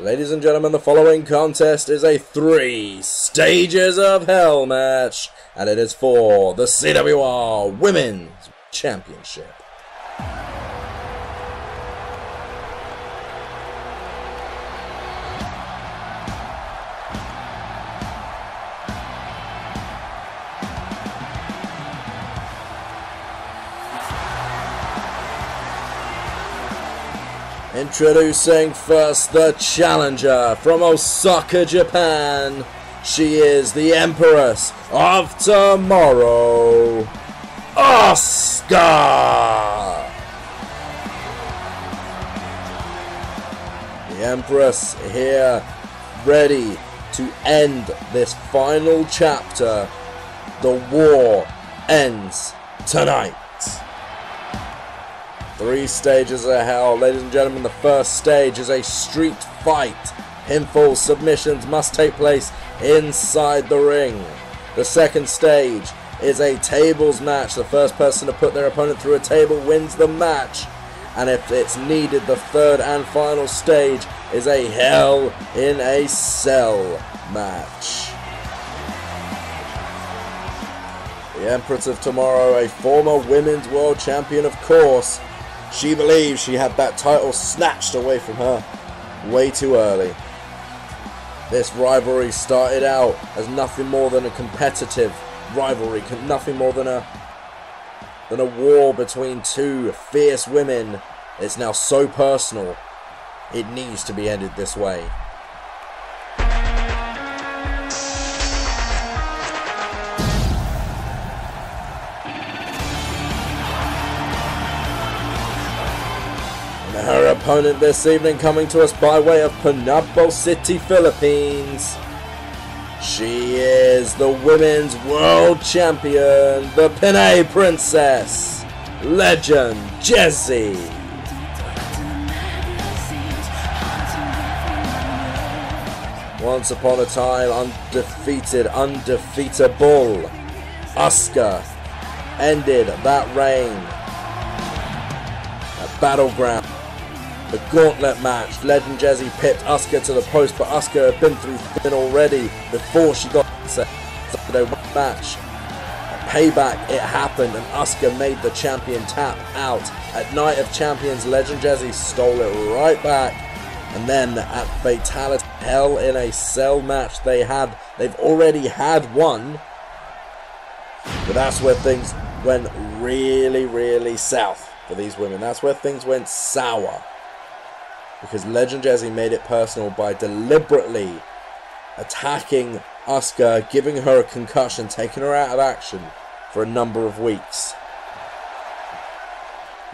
Ladies and gentlemen, the following contest is a three stages of hell match, and it is for the CWR Women's Championship. Introducing first the challenger from Osaka, Japan. She is the Empress of Tomorrow, Asuka. The Empress here, ready to end this final chapter. The war ends tonight. Three stages of hell. Ladies and gentlemen, the first stage is a street fight. Pinfall submissions must take place inside the ring. The second stage is a tables match. The first person to put their opponent through a table wins the match. And if it's needed, the third and final stage is a Hell in a Cell match. The Empress of Tomorrow, a former Women's World Champion, of course, she believes she had that title snatched away from her way too early. This rivalry started out as nothing more than a competitive rivalry, nothing more than a than a war between two fierce women. It's now so personal. It needs to be ended this way. Her opponent this evening coming to us by way of Panabo City, Philippines. She is the Women's World Champion, the Pinay Princess, Legend Jessie. Once upon a time, undefeated, undefeatable, Asuka ended that reign. A battleground the gauntlet match. Legend Jessie pipped Asuka to the post, but Asuka had been through thin already before she got Saturday match. A payback, it happened, and Asuka made the champion tap out. At Night of Champions, Legend Jessie stole it right back. And then at Fatality Hell in a Cell match, they had they've already had one. But that's where things went really, really south for these women. That's where things went sour because Legend Jessie made it personal by deliberately attacking Asuka, giving her a concussion, taking her out of action for a number of weeks.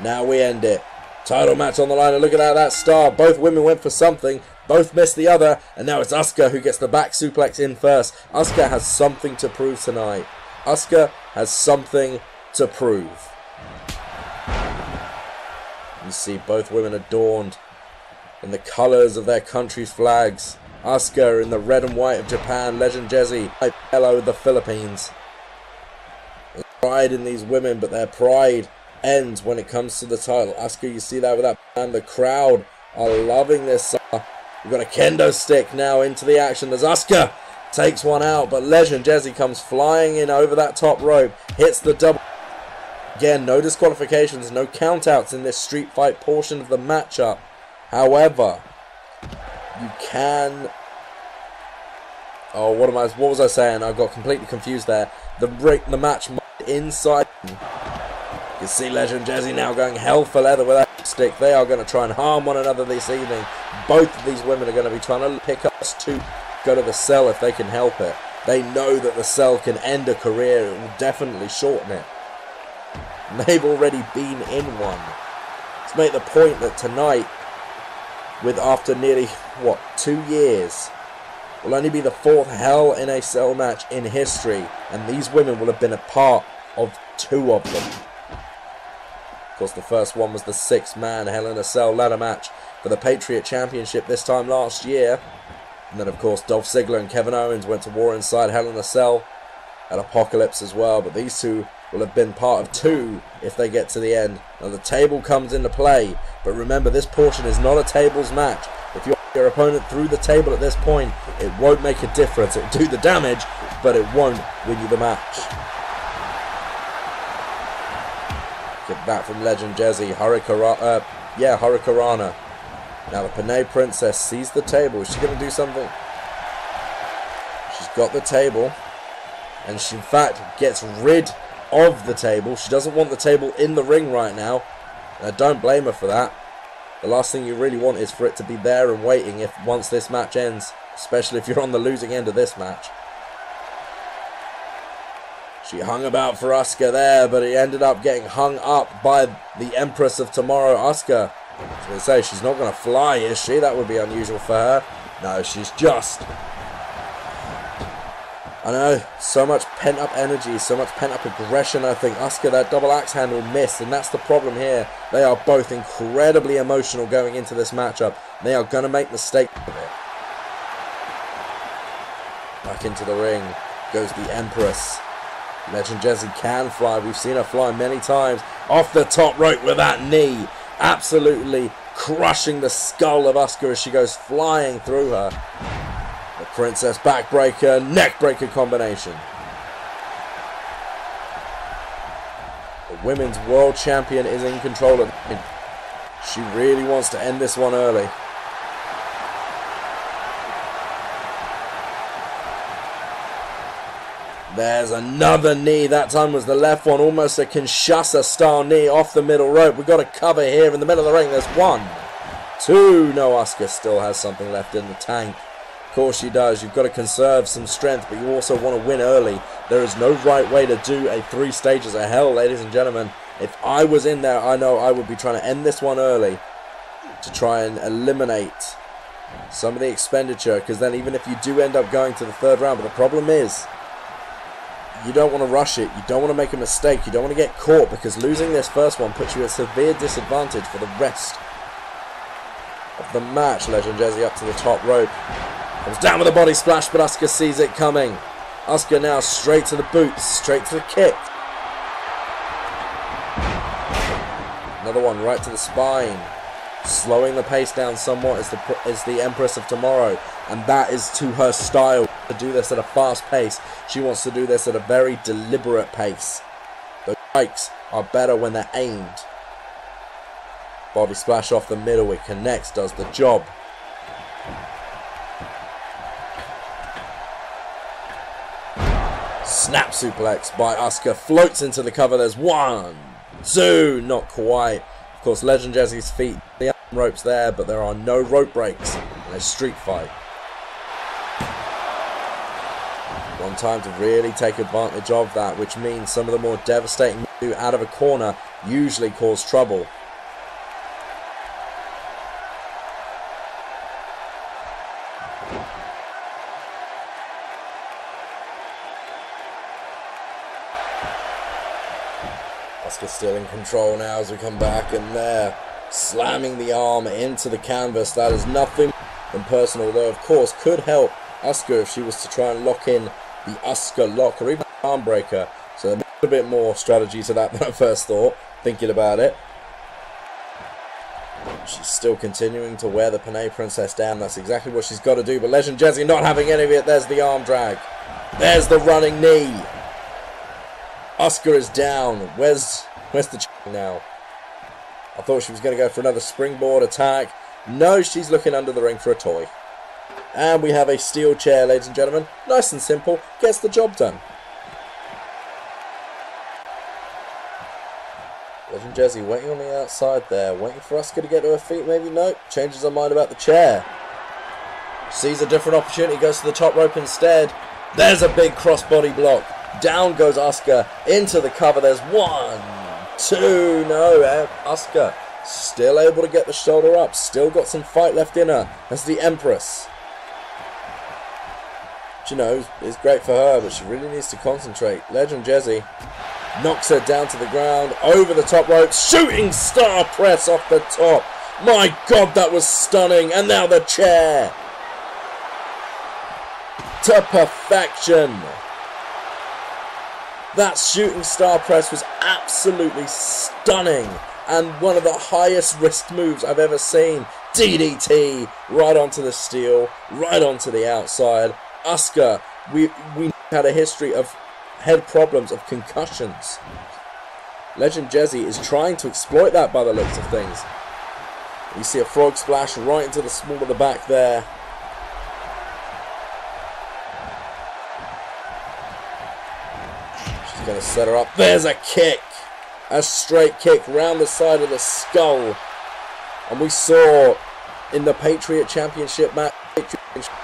Now we end it. Title match on the line, and look at how that star. Both women went for something, both missed the other, and now it's Asuka who gets the back suplex in first. Asuka has something to prove tonight. Asuka has something to prove. You see both women adorned in the colours of their country's flags. Asuka in the red and white of Japan, Legend Jessie, yellow of the Philippines. There's pride in these women, but their pride ends when it comes to the title. Asuka, you see that with that band. The crowd are loving this. We've got a kendo stick now into the action as Asuka takes one out, but Legend Jessie comes flying in over that top rope, hits the double. Again, no disqualifications, no countouts in this street fight portion of the matchup. However, you can. Oh, what am I? What was I saying? I got completely confused there. The break, the match inside. You see Legend Jessie now going hell for leather with that stick. They are going to try and harm one another this evening. Both of these women are going to be trying to pick us to go to the cell if they can help it. They know that the cell can end a career. It will definitely shorten it. they've already been in one. Let's make the point that tonight with after nearly, what, two years, will only be the fourth Hell in a Cell match in history, and these women will have been a part of two of them. Of course, the first one was the six-man Hell in a Cell ladder match for the Patriot Championship this time last year. And then, of course, Dolph Ziggler and Kevin Owens went to war inside Hell in a Cell at Apocalypse as well. But these two will have been part of two if they get to the end. Now the table comes into play, but remember this portion is not a tables match. If you're your opponent through the table at this point. It won't make a difference. It'll do the damage, but it won't win you the match. Get that from Legend Jezzy. Hurricane, uh, yeah, Hurricanrana. Now the Pinay Princess sees the table. Is she going to do something? She's got the table. And she, in fact, gets rid of the table. She doesn't want the table in the ring right now. And I don't blame her for that. The last thing you really want is for it to be there and waiting if once this match ends. Especially if you're on the losing end of this match. She hung about for Asuka there, but he ended up getting hung up by the Empress of Tomorrow, Asuka. I was going to say, she's not going to fly, is she? That would be unusual for her. No, she's just... I know, so much pent-up energy, so much pent-up aggression, I think. Asuka, that double axe handle missed, and that's the problem here. They are both incredibly emotional going into this matchup. They are going to make mistakes it. Back into the ring goes the Empress. Legend Jezzy can fly. We've seen her fly many times. Off the top rope with that knee absolutely crushing the skull of Asuka as she goes flying through her. Princess backbreaker, neckbreaker combination. The women's world champion is in control of. She really wants to end this one early. There's another knee. That time was the left one. Almost a Kinshasa style knee off the middle rope. We've got a cover here in the middle of the ring. There's one. Two. No, Asuka still has something left in the tank. Course she does. You've got to conserve some strength, but you also want to win early. There is no right way to do a three stages of hell, ladies and gentlemen. If I was in there, I know I would be trying to end this one early to try and eliminate some of the expenditure, because then even if you do end up going to the third round, but the problem is you don't want to rush it. You don't want to make a mistake. You don't want to get caught because losing this first one puts you at severe disadvantage for the rest of the match. Legend Jezzy up to the top rope. Comes down with a body splash, but Asuka sees it coming. Asuka now straight to the boots, straight to the kick. Another one right to the spine. Slowing the pace down somewhat is the, is the Empress of Tomorrow. And that is to her style to do this at a fast pace. She wants to do this at a very deliberate pace. The strikes are better when they're aimed. Body splash off the middle. It connects, does the job. Snap suplex by Asuka. Floats into the cover. There's one, two, not quite. Of course, Legend Jezzy's feet. The ropes there, but there are no rope breaks in a street fight. One time to really take advantage of that, which means some of the more devastating moves out of a corner usually cause trouble. In control now as we come back and there, slamming the arm into the canvas. That is nothing impersonal though of course could help Asuka if she was to try and lock in the Asuka lock or even arm breaker. So a bit more strategy to that than I first thought, thinking about it. She's still continuing to wear the Pinay Princess down. That's exactly what she's got to do. But Legend Jezzy not having any of it. There's the arm drag. There's the running knee. Asuka is down. Where's where's the now? I thought she was going to go for another springboard attack. No, she's looking under the ring for a toy. And we have a steel chair, ladies and gentlemen. Nice and simple. Gets the job done. Legend Jezzy waiting on the outside there. Waiting for Asuka to get to her feet. Maybe no. Changes her mind about the chair. Sees a different opportunity. Goes to the top rope instead. There's a big crossbody block. Down goes Asuka Into the cover. There's one. Two. No. Eh? Asuka still able to get the shoulder up. Still got some fight left in her. That's the Empress you know, it's great for her, but she really needs to concentrate. Legend Jezzy knocks her down to the ground, over the top rope, shooting star press off the top. My God, that was stunning. And now the chair. To perfection. That shooting star press was absolutely stunning and one of the highest risk moves I've ever seen. DDT right onto the steel, right onto the outside. Asuka, we we had a history of head problems, of concussions. Legend Jezzy is trying to exploit that by the looks of things. You see a frog splash right into the small of the back there. Going to set her up. There's a kick. A straight kick round the side of the skull. And we saw in the Patriot Championship match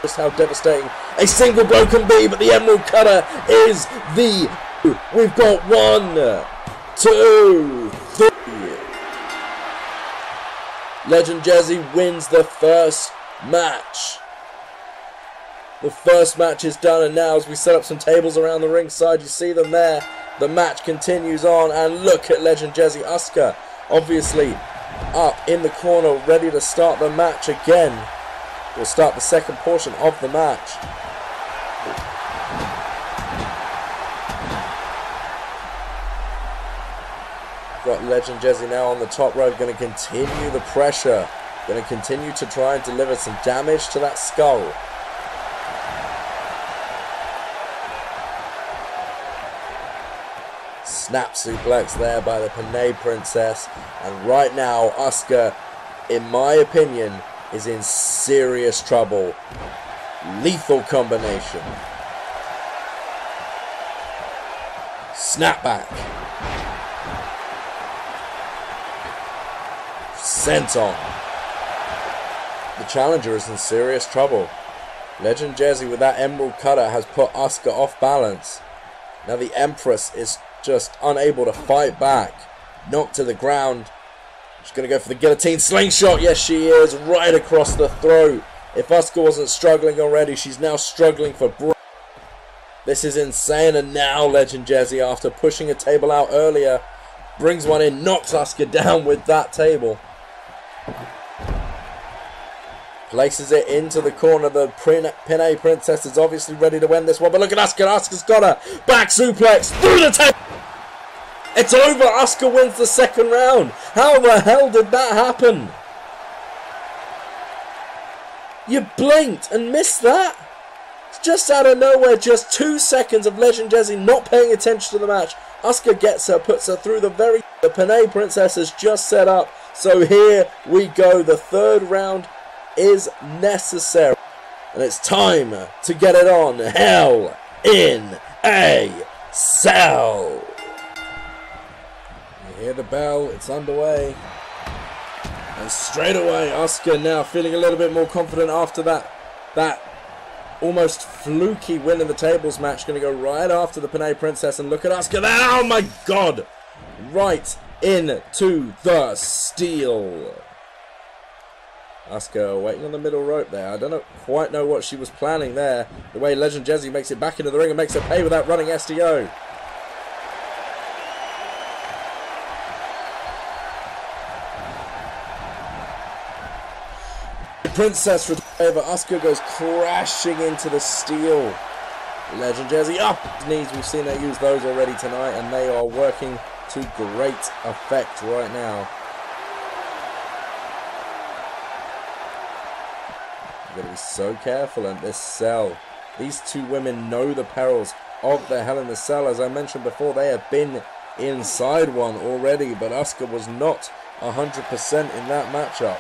just how devastating a single blow can be, but the Emerald Cutter is the. We've got one, two, three. Legend Jazzy wins the first match. The first match is done, and now as we set up some tables around the ringside, you see them there. The match continues on, and look at Legend Jezzy Asuka, obviously up in the corner, ready to start the match again. We'll start the second portion of the match. Got Legend Jezzy now on the top rope, going to continue the pressure. Going to continue to try and deliver some damage to that skull. Snap suplex there by the Pinay Princess. And right now, Asuka, in my opinion, is in serious trouble. Lethal combination. Snapback. Senton. The challenger is in serious trouble. Legend Jezzy with that Emerald Cutter has put Asuka off balance. Now the Empress is just unable to fight back. Knocked to the ground. She's going to go for the guillotine slingshot. Yes, she is. Right across the throat. If Asuka wasn't struggling already, she's now struggling for breath. This is insane. And now Legend Jezzy, after pushing a table out earlier, brings one in, knocks Asuka down with that table. Places it into the corner. The Pinay Princess is obviously ready to win this one. But look at Asuka. Asuka's got her. Back suplex through the table. It's over. Asuka wins the second round. How the hell did that happen? You blinked and missed that. It's just out of nowhere. Just two seconds of Legend Jezzy not paying attention to the match. Asuka gets her, puts her through the very. The Pinay Princess has just set up. So here we go. The third round is necessary. And it's time to get it on. Hell in a cell. You hear the bell, it's underway. And straight away, Asuka now feeling a little bit more confident after that that almost fluky win in the tables match. Going to go right after the Pinay Princess and look at Asuka there. Oh my god! Right into the steel. Asuka waiting on the middle rope there. I don't know, quite know what she was planning there. The way Legend Jezzy makes it back into the ring and makes her pay without running STO. Princess for over. Asuka goes crashing into the steel. Legend Jezzy up knees. We've seen her use those already tonight, and they are working to great effect right now. You've got to be so careful in this cell. These two women know the perils of the Hell in the Cell. As I mentioned before, they have been inside one already, but Asuka was not 100% in that matchup.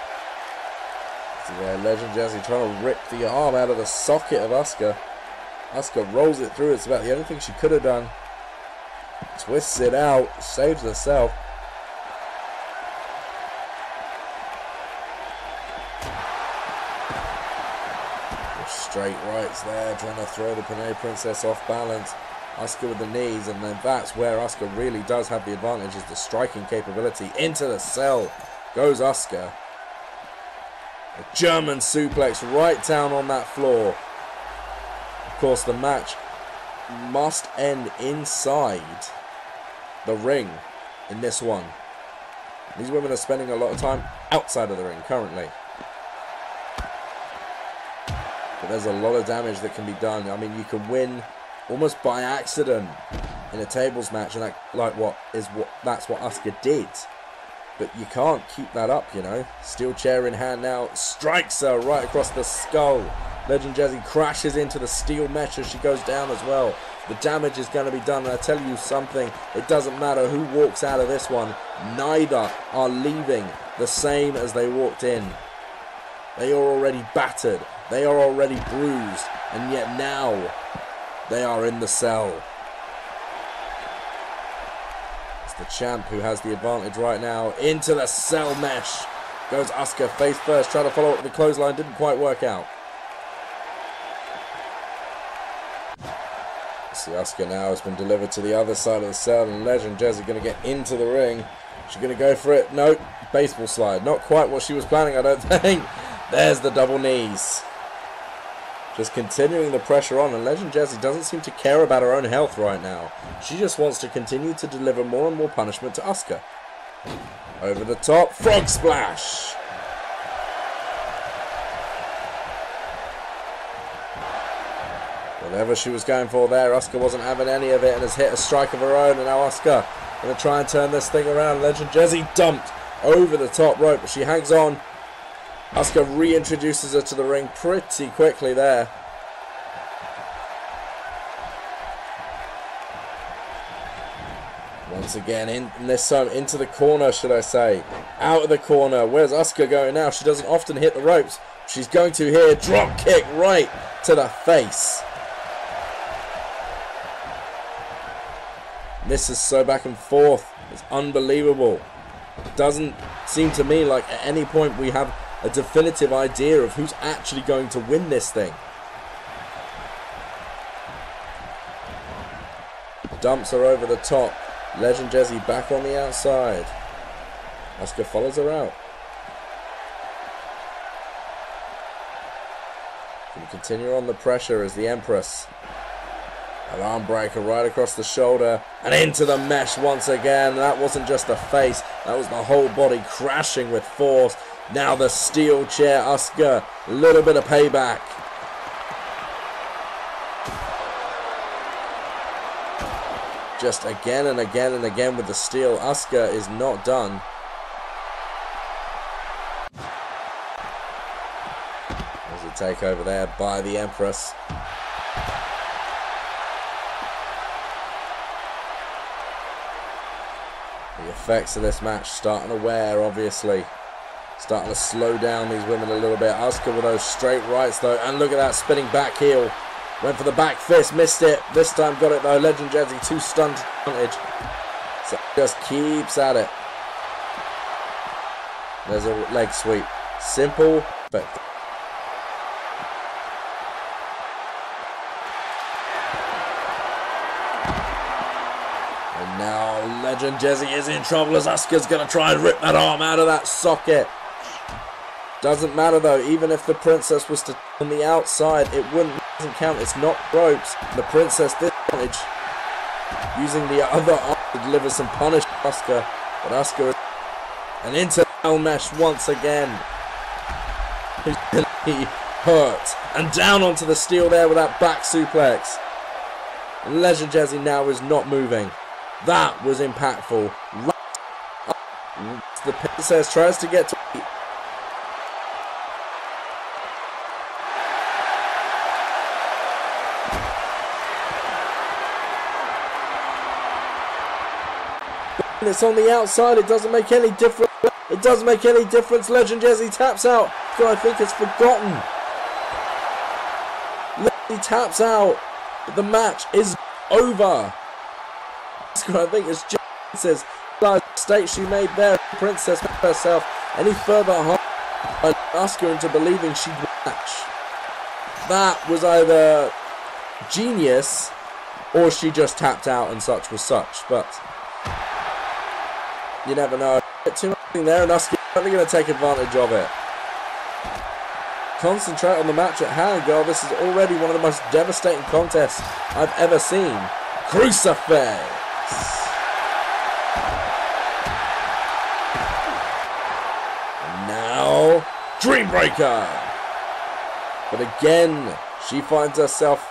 So there, Legend Jezzy trying to rip the arm out of the socket of Asuka. Asuka rolls it through. It's about the only thing she could have done. Twists it out, saves herself. Straight rights there, trying to throw the Pinay Princess off balance. Asuka with the knees, and then that's where Asuka really does have the advantage, is the striking capability. Into the cell goes Asuka. A German suplex right down on that floor. Of course, the match must end inside the ring in this one. These women are spending a lot of time outside of the ring currently. But there's a lot of damage that can be done. I mean, you can win almost by accident in a tables match, and that, like what is what that's what Asuka did. But you can't keep that up, you know. Steel chair in hand now, strikes her right across the skull. Legend Jazzy crashes into the steel mesh as she goes down as well. The damage is going to be done, and I tell you something, it doesn't matter who walks out of this one. Neither are leaving the same as they walked in. They are already battered. They are already bruised. And yet now, they are in the cell. It's the champ who has the advantage right now. Into the cell mesh. Goes Asuka face first. Trying to follow up the clothesline. Didn't quite work out. See, Asuka now has been delivered to the other side of the cell. And Legend Jazzy going to get into the ring. She's going to go for it. Nope. Baseball slide. Not quite what she was planning, I don't think. There's the double knees. Just continuing the pressure on, and Legend Jazzy doesn't seem to care about her own health right now. She just wants to continue to deliver more and more punishment to Asuka. Over the top, frog splash! Whatever she was going for there, Asuka wasn't having any of it and has hit a strike of her own, and now Asuka going to try and turn this thing around. Legend Jazzy dumped over the top rope, but she hangs on. Asuka reintroduces her to the ring pretty quickly there. Once again, in, this time into the corner, should I say. Out of the corner. Where's Asuka going now? She doesn't often hit the ropes. She's going to here. Drop kick right to the face. This is so back and forth. It's unbelievable. Doesn't seem to me like at any point we have a definitive idea of who's actually going to win this thing. Dumps her over the top. Legend Jazzy back on the outside. Asuka follows her out. Can continue on the pressure as the Empress. An arm breaker right across the shoulder and into the mesh once again. That wasn't just the face, that was the whole body crashing with force. Now the steel chair, Asuka. A little bit of payback. Just again and again and again with the steel. Asuka is not done. There's a takeover there by the Empress. The effects of this match starting to wear, obviously. Starting to slow down these women a little bit. Asuka with those straight rights though. And look at that spinning back heel. Went for the back fist, missed it. This time got it though. Legend Jazzy, two stunned advantage. So just keeps at it. There's a leg sweep. Simple, but And now Legend Jazzy is in trouble as Asuka's going to try and rip that arm out of that socket. Doesn't matter though, even if the princess was to on the outside, it wouldn't doesn't count. It's not ropes. The princess this advantage using the other arm to deliver some punish Asuka. But Asuka and into the mesh once again. He hurt. And down onto the steel there with that back suplex. Legend Jazzy now is not moving. That was impactful. Right The princess tries to get to It's on the outside. It doesn't make any difference. It doesn't make any difference. Legend Jazzy taps out. So I think it's forgotten. He taps out. The match is over. I think it's says state she made there. Princess herself any further harm ask her into believing she'd match. That was either genius or she just tapped out and such was such. But you never know. Too much there and Asuka probably going to take advantage of it. Concentrate on the match at hand, girl. This is already one of the most devastating contests I've ever seen. Crucifix! now, Dreambreaker! But again, she finds herself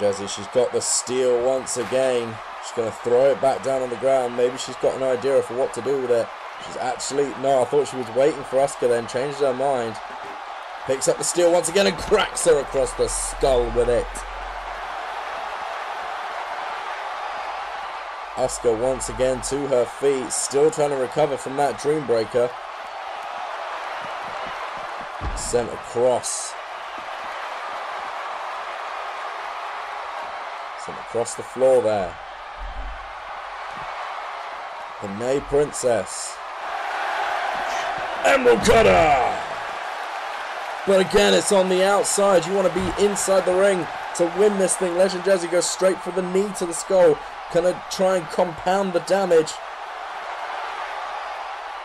Jezzy, she's got the steal once again. She's going to throw it back down on the ground. Maybe she's got an idea for what to do with it. She's actually, no, I thought she was waiting for Asuka then, changed her mind. Picks up the steal once again and cracks her across the skull with it. Asuka once again to her feet, still trying to recover from that Dreambreaker. Sent across. Sent across the floor there. The May Princess. Emerald Cutter! But again, it's on the outside. You want to be inside the ring to win this thing. Legend Jezzy goes straight for the knee to the skull. Gonna try and compound the damage.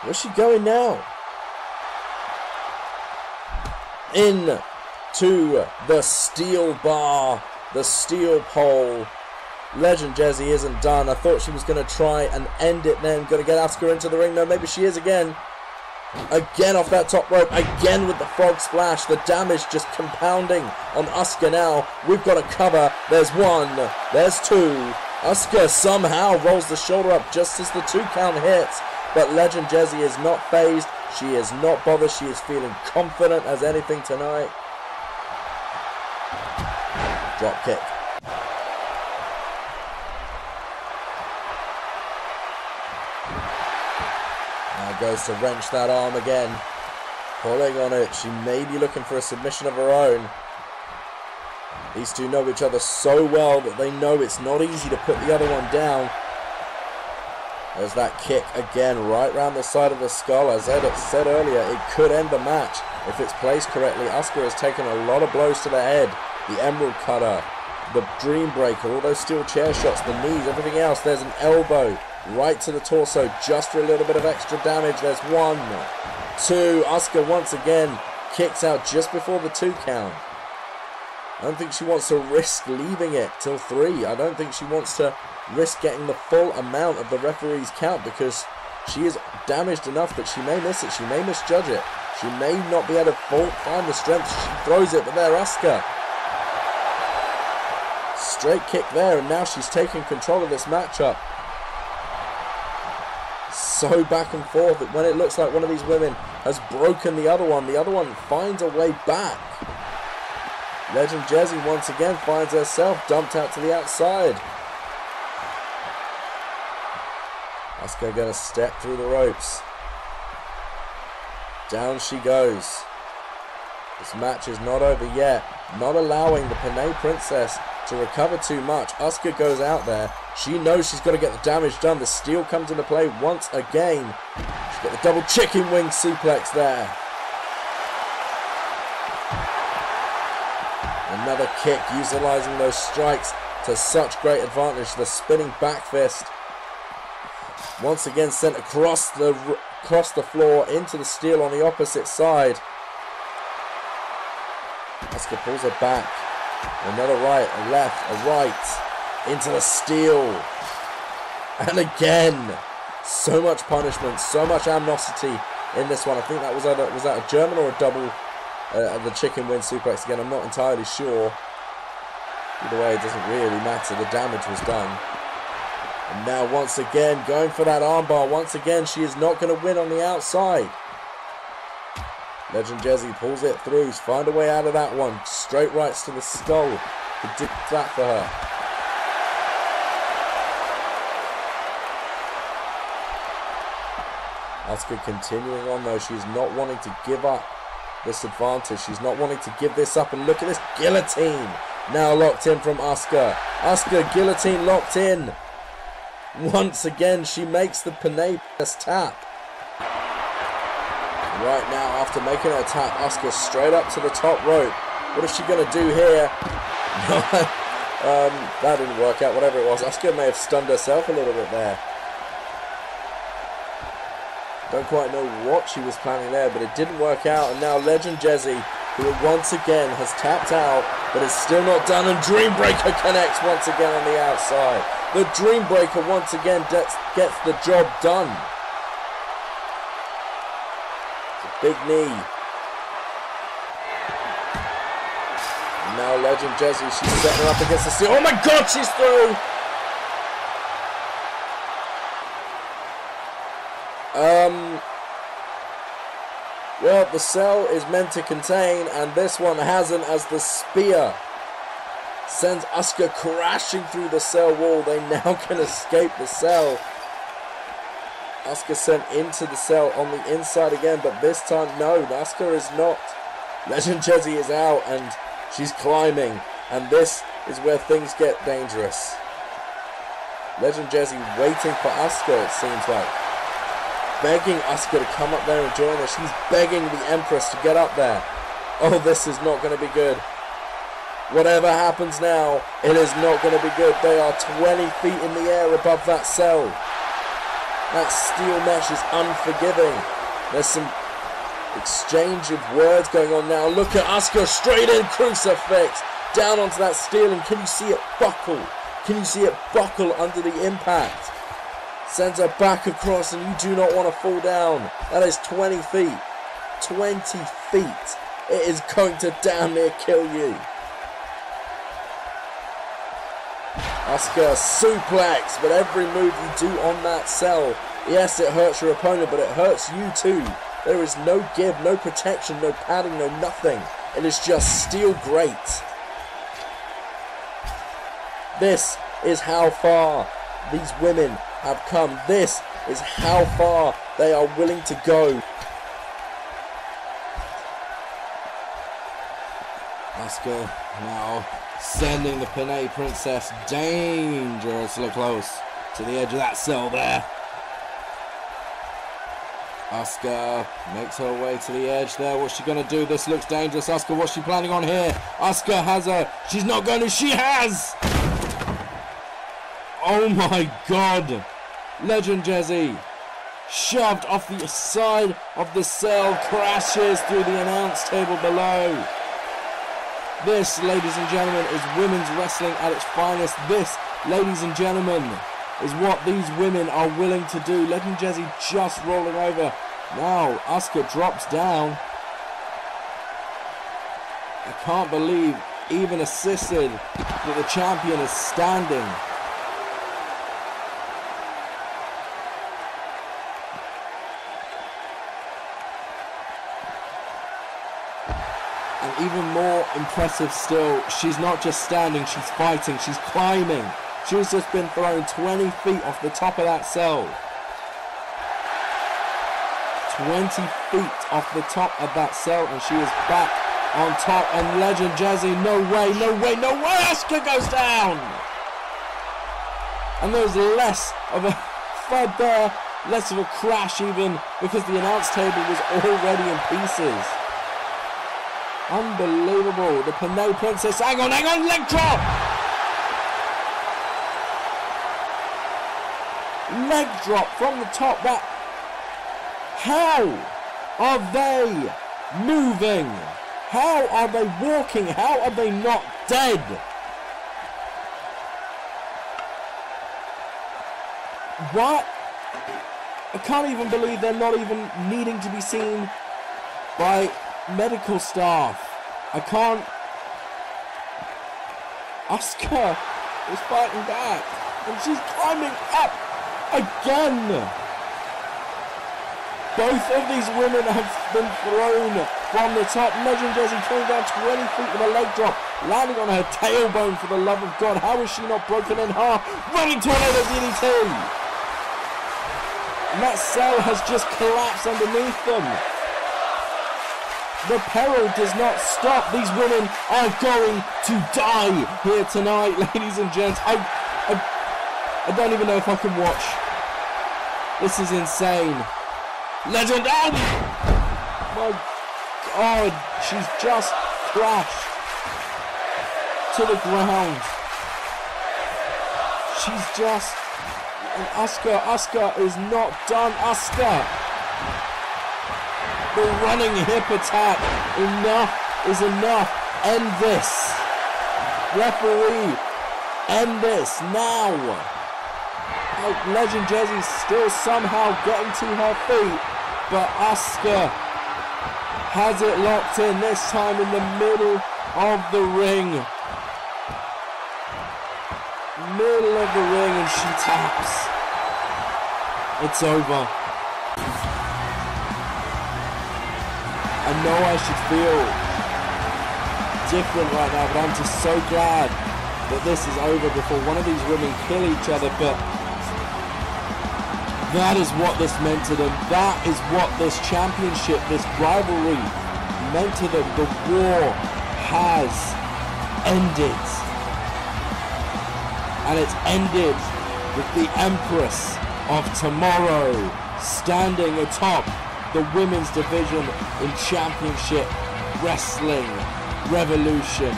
Where's she going now? In to the steel bar, the steel pole. Legend Jezzy isn't done. I thought she was going to try and end it then. Going to get Asuka into the ring. No, maybe she is again. Again off that top rope. Again with the frog splash. The damage just compounding on Asuka now. We've got a cover. There's one. There's two. Asuka somehow rolls the shoulder up just as the two count hits. But Legend Jezzy is not phased. She is not bothered. She is feeling confident as anything tonight. Drop kick. Goes to wrench that arm again. Pulling on it. She may be looking for a submission of her own. These two know each other so well that they know it's not easy to put the other one down. There's that kick again right round the side of the skull. As Ed said earlier, it could end the match if it's placed correctly. Asuka has taken a lot of blows to the head. The Emerald Cutter, the Dream Breaker, all those steel chair shots, the knees, everything else. There's an elbow right to the torso just for a little bit of extra damage. There's one, two. Asuka once again kicks out just before the two count. I don't think she wants to risk leaving it till three. I don't think she wants to risk getting the full amount of the referee's count because she is damaged enough that she may miss it. She may misjudge it. She may not be able to find the strength. She throws it, but there, Asuka. Straight kick there, and now she's taking control of this matchup. So back and forth that when it looks like one of these women has broken the other one, the other one finds a way back. Legend Jezzy once again finds herself dumped out to the outside. Asuka gonna step through the ropes. Down she goes. This match is not over yet. Not allowing the Pinay Princess to recover too much. Asuka goes out there. She knows she's got to get the damage done. The steel comes into play once again. She's got the double chicken wing suplex there. Another kick, utilizing those strikes to such great advantage. The spinning back fist. Once again sent across the across the floor into the steel on the opposite side. Asuka pulls it back. Another right, a left, a right. Into the steel. And again. So much punishment, so much amnosity in this one. I think that was either was that a German or a double uh, the chicken wing suplex again. I'm not entirely sure. Either way, it doesn't really matter. The damage was done. And now, once again, going for that armbar. Once again, she is not going to win on the outside. Legend Jezzy pulls it through. Find a way out of that one. Straight rights to the skull. Predict that for her. Asuka continuing on though. She's not wanting to give up this advantage. She's not wanting to give this up. And look at this guillotine. Now locked in from Asuka. Asuka guillotine locked in. Once again, she makes the Pinay tap. Right now, after making her tap, Asuka straight up to the top rope. What is she going to do here? um, that didn't work out, whatever it was. Asuka may have stunned herself a little bit there. Don't quite know what she was planning there, but it didn't work out. And now Legend Jezzy, who once again has tapped out, but is still not done. And Dreambreaker connects once again on the outside. The Dreambreaker once again gets, the job done. It's a big knee. And now Legend Jessie, she's setting her up against the steel. Oh my god, she's through! Um, well, the cell is meant to contain, and this one hasn't, as the spear sends Asuka crashing through the cell wall. They now can escape the cell. Asuka sent into the cell on the inside again, but this time, no, Asuka is not. Legend Jessie is out, and she's climbing, and this is where things get dangerous. Legend Jessie waiting for Asuka, it seems like begging Asuka to come up there and join her. She's begging the Empress to get up there. Oh, this is not going to be good. Whatever happens now, it is not going to be good. They are 20 feet in the air above that cell. That steel mesh is unforgiving. There's some exchange of words going on now. Look at Asuka straight in crucifix down onto that steel and can you see it buckle? Can you see it buckle under the impact? Sends her back across and you do not want to fall down. That is 20 feet. 20 feet. It is going to damn near kill you. Asuka suplex, but every move you do on that cell, yes, it hurts your opponent, but it hurts you too. There is no give, no protection, no padding, no nothing. It is just steel grate. This is how far these women have come. This is how far they are willing to go. Asuka now sending the Pinay Princess dangerously close to the edge of that cell there. Asuka makes her way to the edge there. What's she going to do? This looks dangerous. Asuka, what's she planning on here? Asuka has her. She's not going to. She has! Oh my god! Legend Jessie shoved off the side of the cell, crashes through the announce table below. This, ladies and gentlemen, is women's wrestling at its finest. This, ladies and gentlemen, is what these women are willing to do. Legend Jessie just rolling over. Now, Asuka drops down. I can't believe, even assisted, that the champion is standing. Even more impressive still, she's not just standing, she's fighting, she's climbing. She's just been thrown 20 feet off the top of that cell. 20 feet off the top of that cell and she is back on top and Legend Jazzy, no way, no way, no way, Asuka goes down! And there's less of a thud there, less of a crash even, because the announce table was already in pieces. Unbelievable. The Pinay Princess. Hang on, hang on. Leg drop. Leg drop from the top. That. How are they moving? How are they walking? How are they not dead? What? I can't even believe they're not even needing to be seen by medical staff. I can't. Asuka is fighting back, and she's climbing up again. Both of these women have been thrown from the top. Legend Jessie coming down 20 feet with a leg drop, landing on her tailbone for the love of God. How is she not broken in half? Running tornado DDT. That cell has just collapsed underneath them. The peril does not stop. These women are going to die here tonight, ladies and gents. I, I, I don't even know if I can watch. This is insane. Legend, oh my God, she's just crashed to the ground. She's just, and Asuka, Asuka is not done. Asuka the running hip attack. Enough is enough. End this. Referee, end this now. Legend Jessie still somehow getting to her feet, but Asuka has it locked in this time in the middle of the ring. Middle of the ring and she taps. It's over. Know I should feel different right now, but I'm just so glad that this is over before one of these women kill each other, but that is what this meant to them. That is what this championship, this rivalry meant to them. The war has ended. And it's ended with the Empress of Tomorrow standing atop the women's division in Championship Wrestling Revolution.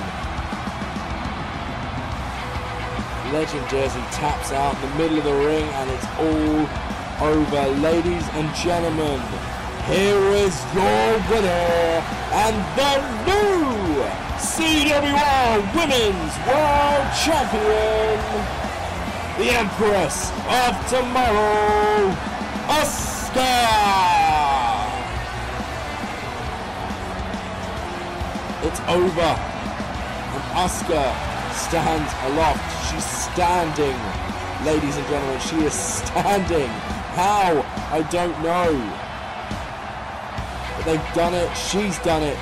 Legend Jezzy taps out in the middle of the ring and it's all over. Ladies and gentlemen, here is your winner and the new CWR Women's World Champion, the Empress of Tomorrow, Asuka! It's over. And Asuka stands aloft. She's standing. Ladies and gentlemen, she is standing. How? I don't know. But they've done it. She's done it.